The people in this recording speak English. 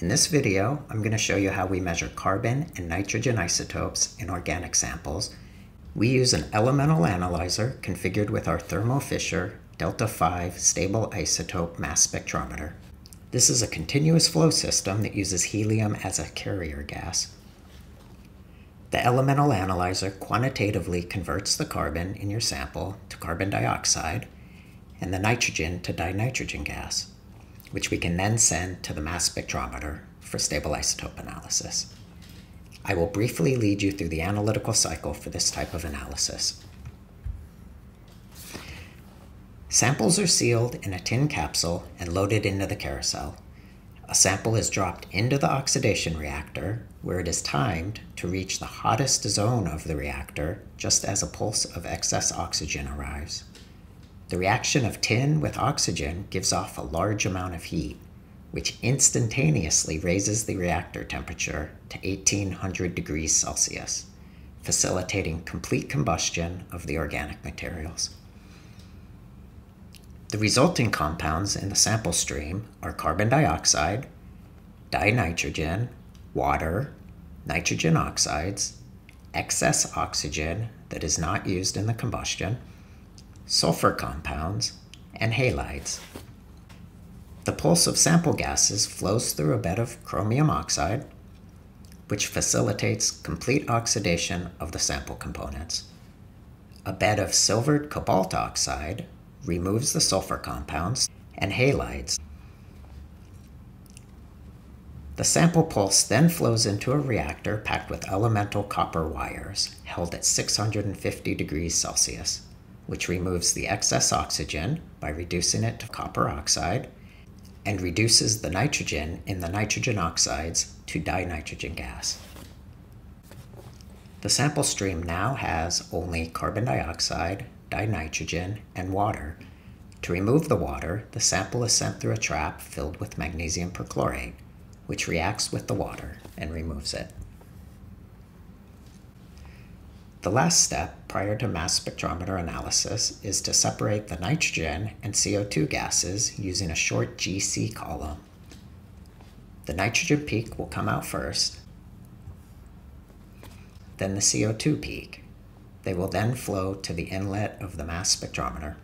In this video, I'm going to show you how we measure carbon and nitrogen isotopes in organic samples. We use an elemental analyzer configured with our Thermo Fisher Delta 5 stable isotope mass spectrometer. This is a continuous flow system that uses helium as a carrier gas. The elemental analyzer quantitatively converts the carbon in your sample to carbon dioxide and the nitrogen to dinitrogen gas, which we can then send to the mass spectrometer for stable isotope analysis. I will briefly lead you through the analytical cycle for this type of analysis. Samples are sealed in a tin capsule and loaded into the carousel. A sample is dropped into the oxidation reactor, where it is timed to reach the hottest zone of the reactor just as a pulse of excess oxygen arrives. The reaction of tin with oxygen gives off a large amount of heat, which instantaneously raises the reactor temperature to 1800 degrees Celsius, facilitating complete combustion of the organic materials. The resulting compounds in the sample stream are carbon dioxide, dinitrogen, water, nitrogen oxides, excess oxygen that is not used in the combustion, sulfur compounds, and halides. The pulse of sample gases flows through a bed of chromium oxide, which facilitates complete oxidation of the sample components. A bed of silvered cobalt oxide removes the sulfur compounds, and halides. The sample pulse then flows into a reactor packed with elemental copper wires held at 650 degrees Celsius, which removes the excess oxygen by reducing it to copper oxide and reduces the nitrogen in the nitrogen oxides to dinitrogen gas. The sample stream now has only carbon dioxide, dinitrogen, and water. To remove the water, the sample is sent through a trap filled with magnesium perchlorate, which reacts with the water and removes it. The last step prior to mass spectrometer analysis is to separate the nitrogen and CO2 gases using a short GC column. The nitrogen peak will come out first, then the CO2 peak, they will then flow to the inlet of the mass spectrometer.